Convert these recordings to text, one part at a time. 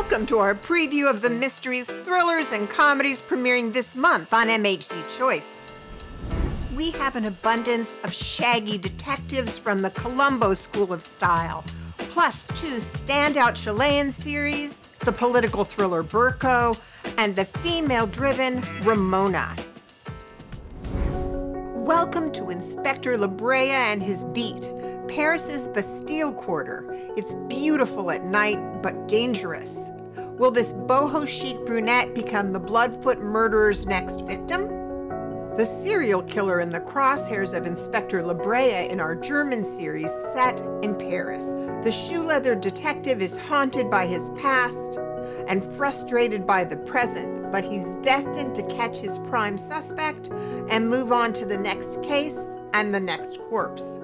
Welcome to our preview of the mysteries, thrillers, and comedies premiering this month on MHz Choice. We have an abundance of shaggy detectives from the Columbo School of Style, plus two standout Chilean series, the political thriller Berko, and the female-driven Ramona. Welcome to Inspector LaBrea and his beat, Paris's Bastille Quarter. It's beautiful at night, but dangerous. Will this boho chic brunette become the Bloodfoot murderer's next victim? The serial killer in the crosshairs of Inspector LaBrea in our German series set in Paris. The shoe leather detective is haunted by his past and frustrated by the present, but he's destined to catch his prime suspect and move on to the next case and the next corpse.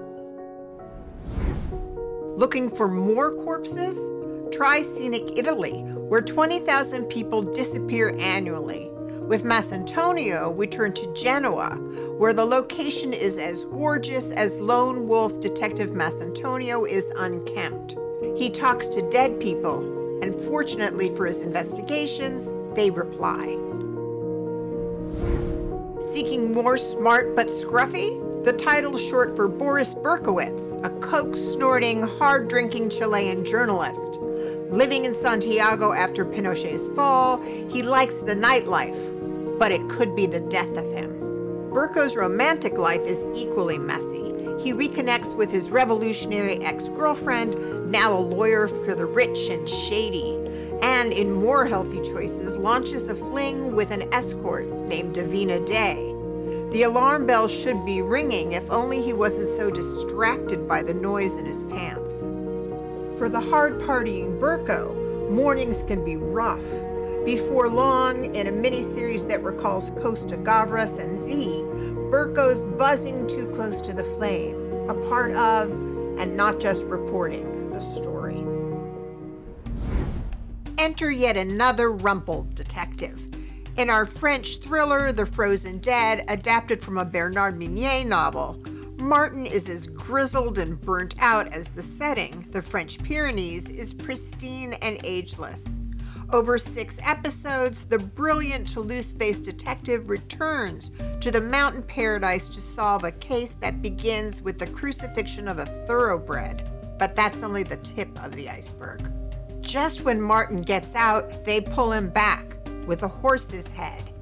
Looking for more corpses? Try scenic Italy, where 20,000 people disappear annually. With Masantonio, we turn to Genoa, where the location is as gorgeous as lone wolf detective Masantonio is unkempt. He talks to dead people, and fortunately for his investigations, they reply. Seeking more smart but scruffy? The title short for Boris Berkowitz, a coke snorting, hard drinking Chilean journalist. Living in Santiago after Pinochet's fall, he likes the nightlife, but it could be the death of him. Berko's romantic life is equally messy. He reconnects with his revolutionary ex girlfriend, now a lawyer for the rich and shady, and in more healthy choices, launches a fling with an escort named Davina Day. The alarm bell should be ringing if only he wasn't so distracted by the noise in his pants. For the hard partying Berko, mornings can be rough. Before long, in a miniseries that recalls Costa Gavras and Z, Berko's buzzing too close to the flame, a part of, and not just reporting, the story. Enter yet another rumpled detective. In our French thriller, The Frozen Dead, adapted from a Bernard Minier novel, Martin is as grizzled and burnt out as the setting, the French Pyrenees, is pristine and ageless. Over six episodes, the brilliant Toulouse based detective returns to the mountain paradise to solve a case that begins with the crucifixion of a thoroughbred. But that's only the tip of the iceberg. Just when Martin gets out, they pull him back with a horse's head.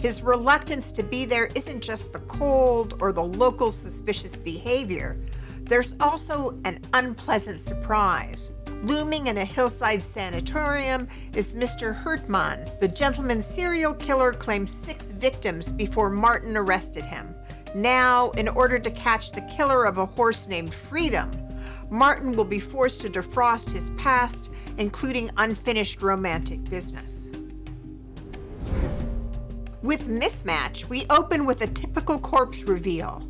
His reluctance to be there isn't just the cold or the local suspicious behavior, there's also an unpleasant surprise. Looming in a hillside sanatorium is Mr. Hirtmann. The gentleman serial killer claimed six victims before Martin arrested him. Now, in order to catch the killer of a horse named Freedom, Martin will be forced to defrost his past, including unfinished romantic business. With Mismatch, we open with a typical corpse reveal.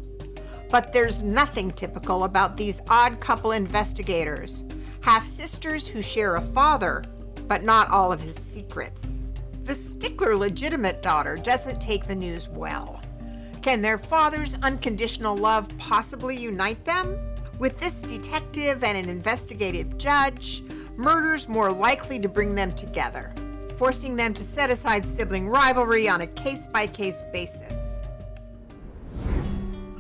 But there's nothing typical about these odd couple investigators, half sisters who share a father, but not all of his secrets. The stickler legitimate daughter doesn't take the news well. Can their father's unconditional love possibly unite them? With this detective and an investigative judge, murder's more likely to bring them together forcing them to set aside sibling rivalry on a case by case basis.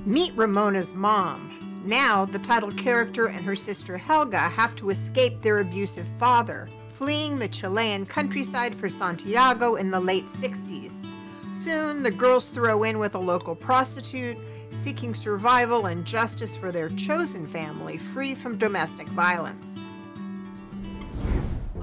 Meet Ramona's mom. Now, the title character and her sister Helga have to escape their abusive father, fleeing the Chilean countryside for Santiago in the late 60s. Soon, the girls throw in with a local prostitute, seeking survival and justice for their chosen family free from domestic violence.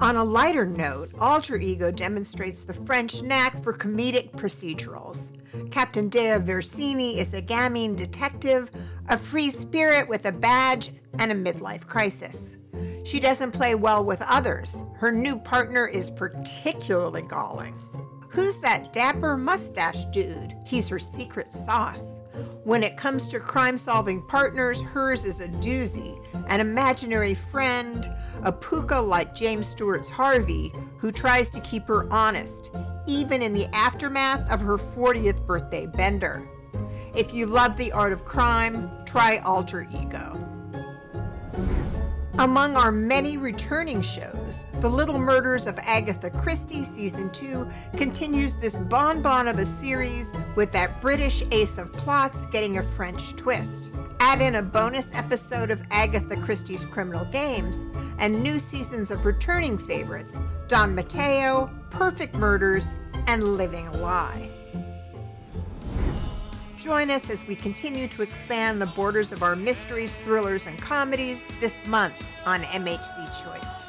On a lighter note, Alter Ego demonstrates the French knack for comedic procedurals. Captain Dea Versini is a gamine detective, a free spirit with a badge and a midlife crisis. She doesn't play well with others. Her new partner is particularly galling. Who's that dapper mustache dude? He's her secret sauce. When it comes to crime solving partners, hers is a doozy an imaginary friend, a pooka like James Stewart's Harvey, who tries to keep her honest, even in the aftermath of her 40th birthday bender. If you love the art of crime, try Alter Ego. Among our many returning shows, The Little Murders of Agatha Christie Season 2 continues this bonbon of a series with that British ace of plots getting a French twist. Add in a bonus episode of Agatha Christie's Criminal Games and new seasons of returning favorites Don Matteo, Perfect Murders, and Living a Lie. Join us as we continue to expand the borders of our mysteries, thrillers, and comedies this month on MHz Choice.